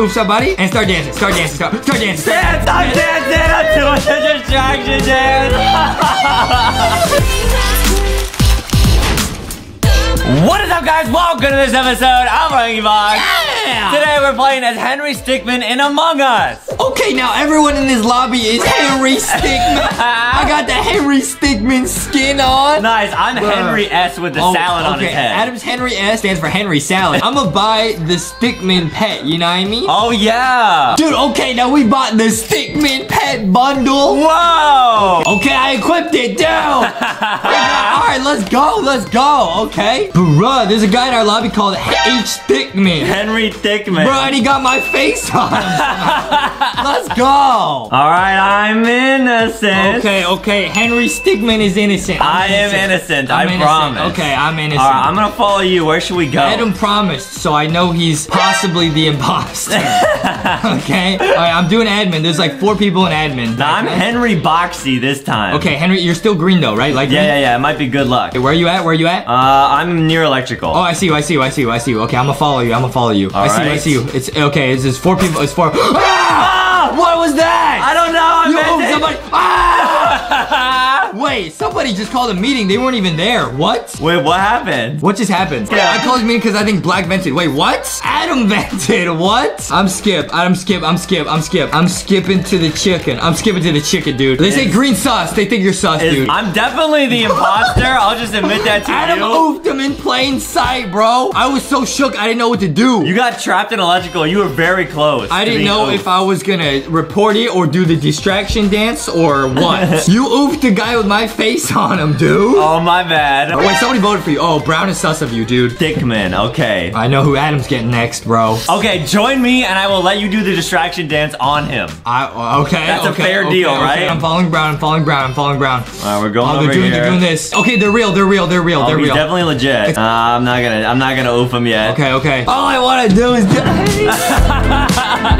Oof somebody and start dancing. Start dancing. Start, start dancing. Dance, I'm dancing, I'm doing the distraction dance. What is up, guys? Welcome to this episode of LankyBox. Yeah. Today we're playing as Henry Stickmin in Among Us. Okay, now everyone in this lobby is Henry Stickmin. I got the Henry Stickmin skin on. Nice. I'm Bruh. Henry S with the Oh, salad on his okay, head. Adam's Henry S stands for Henry Salad. I'm gonna buy the Stickmin pet, you know what I mean? oh yeah. Dude, okay, now we bought the Stickmin pet bundle. Whoa. Okay, I equipped it, down. Alright, let's go, let's go, okay? Bruh, there's a guy in our lobby called H. Stickmin. Henry Stickmin. Bro, and he got my face on let's go. All right, I'm innocent. Okay, okay, Henry Stickmin is innocent. I'm I am innocent, I'm I innocent. promise. Okay, I'm innocent. All right, I'm gonna follow you. Where should we go? Adam promised, so I know he's possibly the imposter. okay? Alright, I'm doing admin. There's like four people in admin. Now, I'm Henry Boxy this time. Okay, Henry, you're still green though, right? Like Yeah, green? yeah, yeah. It might be good luck. Okay, where are you at? Where are you at? Uh, I'm near electrical. Oh, I see you. I see you. I see you. I see you. Okay, I'm gonna follow you. I'm gonna follow you. I see you. I see you. It's okay. It's just four people. It's four. Ah! What was that? I don't know. I You meant somebody. Ah! Ha ha ha! Wait, somebody just called a meeting. They weren't even there. What? Wait, what happened? What just happened? Yeah. I called a meeting because I think Black vented. Wait, what? Adam vented. What? I'm skip. I'm skip. I'm skip. I'm skip. I'm skipping to the chicken. I'm skipping to the chicken, dude. They say green sauce. They think you're sus, Is- dude. I'm definitely the imposter. I'll just admit that to Adam you. oofed him in plain sight, bro. I was so shook. I didn't know what to do. You got trapped in electrical. You were very close. I didn't know oofed. if I was gonna report it or do the distraction dance or what. you oofed the guy with my face on him, dude. Oh my bad. Wait, somebody voted for you. Oh, Brown is sus of you, dude. Dickman. Okay. I know who Adam's getting next, bro. Okay, join me and I will let you do the distraction dance on him. I okay. That's a fair okay, deal, okay. right? I'm following Brown. I'm following Brown. I'm following Brown. All right, we're going Oh, over they're doing, here. they're doing this. Okay, they're real. They're real. They're real. Oh, they're real. definitely legit. Uh, I'm not gonna. I'm not gonna oof him yet. Okay, okay. All I want to do is.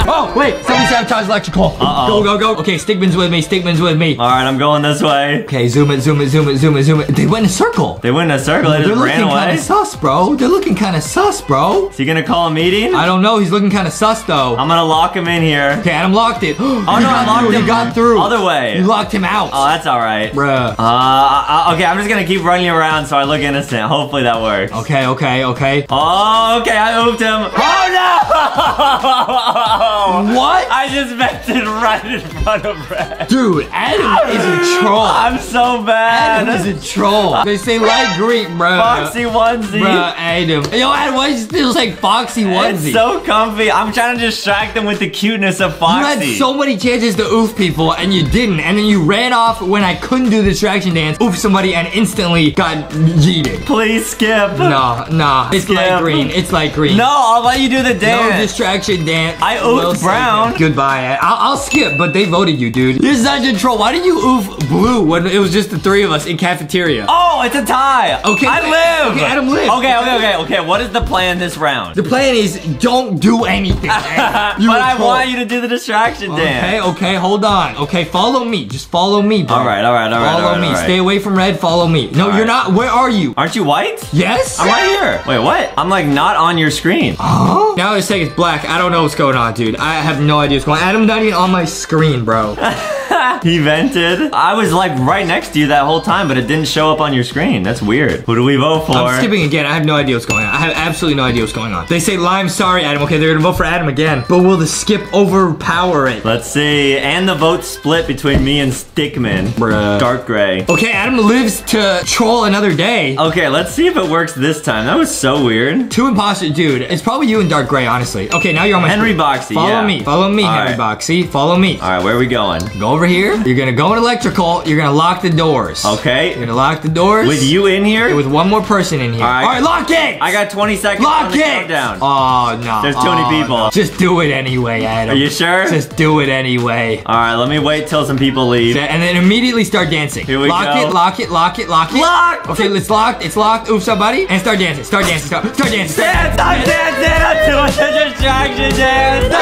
oh wait, somebody sabotaged electrical. Uh-oh. Go, go, go. Okay, Stickman's with me. Stigman's with me. All right, I'm going this way. Okay, zoom it, zoom it, zoom it, zoom it, zoom it. They went in a circle. They went in a circle. They They're just ran looking kind away. of sus, bro. They're looking kind of sus, bro. Is he gonna call a meeting? I don't know. He's looking kind of sus, though. I'm gonna lock him in here. Okay, Adam locked it. oh no, I locked He him got through. other way. You locked him out. Oh, that's all right. Bruh. Uh, uh, okay, I'm just gonna keep running around so I look innocent. Hopefully that works. Okay, okay, okay. Oh, okay, I oofed him. Oh no! Oh, what? I just vented right in front of Red. Dude, Adam is a troll. I'm so bad. Adam is a troll. They say light green, bro. Foxy onesie. Bruh, Adam. Yo, Adam, why is still like Foxy onesie? It's so comfy. I'm trying to distract them with the cuteness of Foxy. you had so many chances to oof people and you didn't. And then you ran off when I couldn't do the distraction dance, oof somebody, and instantly got yeeted. Please skip. Nah, nah. It's Skip. light green. It's light green. No, I'll let you do the dance. No distraction dance. I oofed Well taken. brown. Goodbye. I'll, I'll skip, but they voted you, dude. You're such a troll. Why did you oof blue when it was just the three of us in cafeteria? oh, it's a tie. Okay, I live. okay, Adam lives. Okay, okay, okay, okay. What is the plan this round? The plan is don't do anything. man. but You a I troll. want you to do the distraction Okay, dance. okay, hold on. Okay, follow me. Just follow me, bro. All right, all right, all right, Follow all right, me. all right. Stay away from red. Follow me. No, All you're right. not. Where are you? Aren't you white? Yes. I'm right here. Wait, what? I'm like not on your screen. Oh. Now it's saying it's black. I don't know what's going on, dude. I have no idea what's going on. Not even on my screen, bro. he vented. I was like right next to you that whole time, but it didn't show up on your screen. That's weird. Who do we vote for? I'm skipping again. I have no idea what's going on. I have absolutely no idea what's going on. They say lime, sorry, Adam. Okay, they're gonna vote for Adam again. But will the skip overpower it? Let's see. And the vote split between me and Stickman. Bruh. Dark gray. Okay, Adam lives to troll another day. Okay, let's see if it works this time. That was so weird. Two imposter, dude. It's probably you and Dark Gray, honestly. Okay, now you're on my Henry screen. Boxy, Follow yeah. me. Follow me, All Henry right. Boxy. Follow me. All right, where are we going? Go over here. You're gonna go in electrical. You're gonna lock the doors. Okay. You're gonna lock the doors. With you in here? With one more person in here. All right. All right, lock it. I got 20 seconds lock it. Oh no. There's too many Oh, people. no. Just do it anyway, Adam. Are you sure? Just do it anyway. All right, let me wait till some people leave. And then immediately start dancing. Here we lock go. it, lock it, lock it, lock it. Locked. Okay, it's locked. It's locked. Oops, somebody. And start dancing. Start dancing. Start, start dancing. Dance, I'm dancing, I'm doing the distraction dance.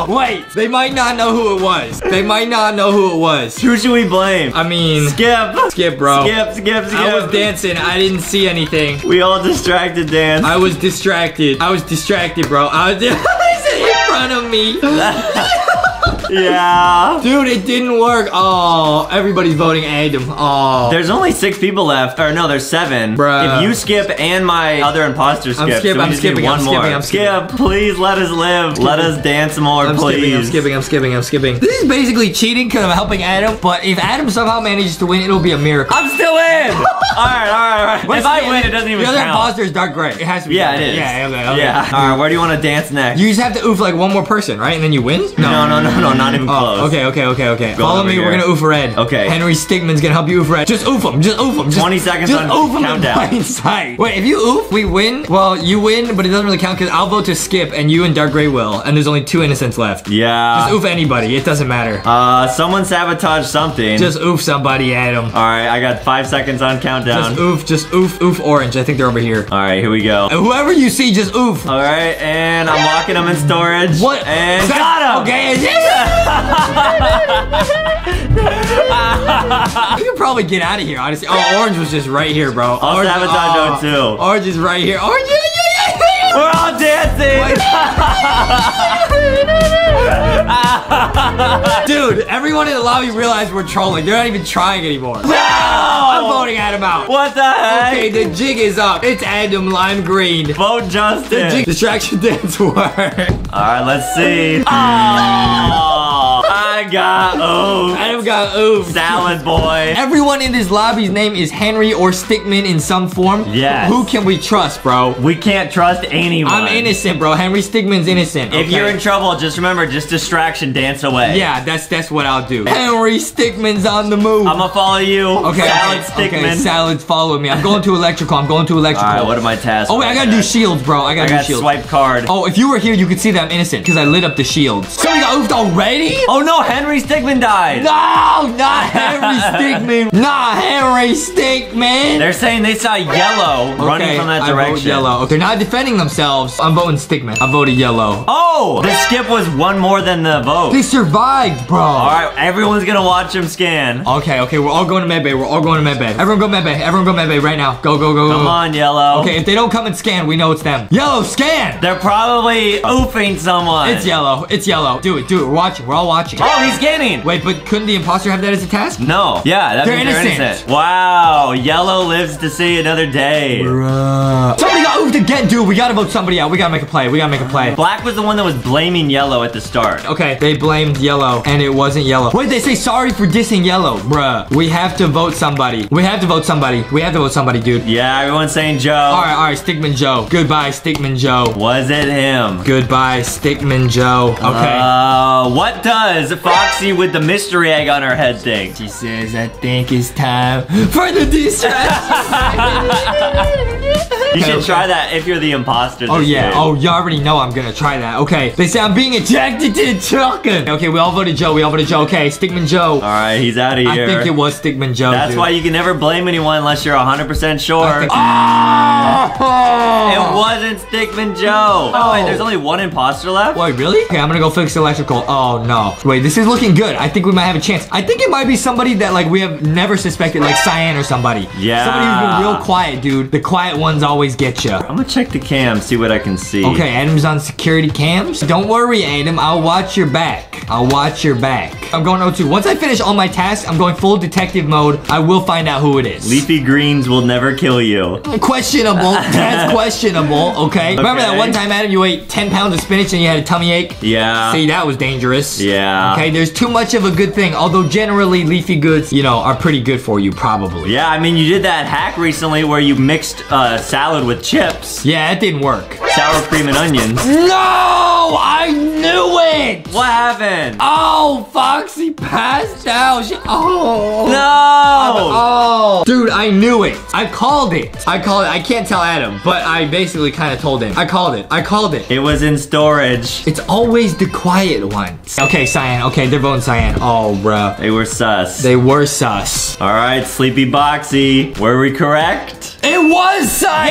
Oh, wait. They might not know who it was. They might not know who it was. Who should we blame? I mean, Skip. skip, bro. Skip, skip, skip. I was dancing. I didn't see anything. We all distracted dance. I was distracted. I was distracted, bro. I was. In front of me. Yeah. Dude, it didn't work. Oh, everybody's voting Adam. Oh. There's only six people left. Or no, there's seven. Bruh. If you skip and my other imposter skip, skip- so we I'm skipping, one I'm more. skipping, I'm skipping. Skip, please let us live. Let us dance more, I'm please. skipping, I'm skipping, I'm skipping, I'm skipping. This is basically cheating because I'm helping Adam, but if Adam somehow manages to win, it'll be a miracle. I'm still in. all right, all right, all right. What's if I win, it doesn't even The other count. imposter is dark gray. It has to be. yeah, dark it gray. is. Yeah, okay, okay. Yeah. All right, where do you want to dance next? You just have to oof like one more person, right? And then you win? No, no, no, no, no, not even close. Oh, okay, okay, okay, okay. Follow me, we're gonna oof red. Okay. Henry Stickmin's gonna help you oof red. Just oof him, just oof him. Just, 20 seconds just on oof him countdown. in sight. Wait, if you oof, we win? Well, you win, but it doesn't really count because I'll vote to skip and you and Dark Gray will. And there's only two innocents left. Yeah. Just oof anybody, it doesn't matter. Uh, someone sabotaged something. Just oof somebody, Adam. All right, I got five seconds on countdown. Just oof, just oof, oof orange. I think they're over here. All right, here we go. And whoever you see, just oof. All right, and I'm locking them in storage. What? And got him. Okay. You can probably get out of here, honestly. Oh, orange was just right here, bro. I'll orange, sabotage oh, too. Orange is right here. Orange, yeah, yeah, yeah. We're all dancing. Dude, everyone in the lobby realized we're trolling. They're not even trying anymore. no! I'm voting Adam out. What the heck? Okay, the jig is up. It's Adam Lime Green. Vote The Justin. jig distraction dance work. All right, let's see. Oh, I got oh Adam got oof. salad boy. Everyone in this lobby's name is Henry or Stickman in some form. Yes. Who can we trust, bro? We can't trust anyone. I'm innocent, bro. Henry Stickmin's innocent. If okay? you're in trouble, just remember, just distraction, dance away. Yeah, that's that's what I'll do. Henry Stickmin's on the move. I'm gonna follow you. okay, salad okay, stickman. okay, salads follow me. I'm going to electrical. I'm going to electrical. All right, what are my tasks? Oh wait, I gotta do shields, bro. I I gotta got do shields. swipe card. Oh, if you were here, you could see that I'm innocent because I lit up the shields. So Somebody got oofed already? Oh no, Henry Stickmin died. No, not Henry Stickmin. Not Henry Stickmin. They're saying they saw yellow running from that I vote direction. yellow. They're not defending themselves. I'm voting Stickman. I voted yellow. Oh, the skip was one more than the vote. They survived, bro. All right, everyone's gonna watch him scan. Okay, okay, we're all going to medbay. We're all going to medbay. Everyone go medbay. Everyone go medbay right now. Go, go, go, go. Come on, yellow. Okay, if they don't come and scan, we know it's them. Yellow, scan. They're probably oofing someone. It's yellow. It's yellow. Do it. Do it. We're watching. We're all watching. Oh, he's scanning. Wait, but couldn't the imposter have that as a task? No. Yeah, that They're means they're innocent. innocent. Wow, yellow lives to see another day. Bruh. Somebody got oofed again, dude. We gotta vote somebody out. We gotta make a play. We gotta make a play. Black was the one that was blaming yellow at the start. Okay, they blamed yellow, and it wasn't yellow. Wait, they say sorry for dissing yellow, bruh. We have to vote somebody. We have to vote somebody. We have to vote somebody, dude. Yeah, everyone's saying Joe. All right, all right, Stickman Joe. Goodbye, Stickman Joe. Was it him? Goodbye, Stickman Joe. Okay. Uh, what does Foxy with the mystery egg on her head thing. she says, I think it's time for the distraction. You should Okay. try that if you're the imposter. Oh yeah. game. Oh, you already know I'm gonna try that. Okay. They say I'm being ejected to the chocolate. Okay, we all voted Joe. We all voted Joe. Okay, Stickman Joe. All right, he's out of here. I think it was Stickman Joe. That's dude. why you can never blame anyone unless you're 100% sure. I think- It ah! Oh! wasn't Stickman Joe. Oh, wait, there's only one imposter left? Wait, really? Okay, I'm gonna go fix electrical. Oh no. Wait, this is looking good. I think we might have a chance. I think it might be somebody that like we have never suspected, like Cyan or somebody. Yeah. Somebody who's been real quiet, dude. The quiet ones always get you. I'm gonna check the cam, see what I can see. Okay, Adam's on security cams. Don't worry, Adam. I'll watch your back. I'll watch your back. I'm going O2. Once I finish all my tasks, I'm going full detective mode. I will find out who it is. Leafy greens will never kill you. Questionable. That's questionable. Okay. Remember that one time, Adam, you ate 10 pounds of spinach and you had a tummy ache? Yeah. See, that was dangerous. Yeah. Okay, there's too much of a good thing. Although generally leafy goods, you know, are pretty good for you, probably. Yeah, I mean, you did that hack recently where you mixed uh, salad with chips, Yeah, it didn't work. sour cream and onions. No! I it! What happened? Oh, Foxy passed out. She- oh. No! Oh. Dude, I knew it. I called it. I called it. I can't tell Adam, but I basically kind of told him. I called it. I called it. It was in storage. It's always the quiet ones. Okay, Cyan. Okay, they're voting Cyan. Oh, bro. They were sus. They were sus. All right, Sleepy Boxy. Were we correct? It was Cyan!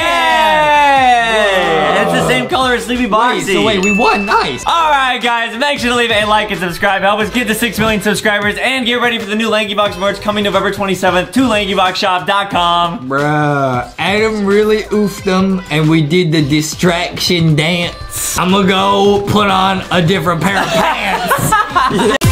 Yay! It's the same color as Sleepy Wait, so wait, we won. Nice. All right, guys, make sure to leave a like and subscribe. Help us get to 6 million subscribers and get ready for the new LankyBox merch coming November 27th to LankyBoxShop.com. Bruh, Adam really oofed them and we did the distraction dance. I'm gonna go put on a different pair of pants.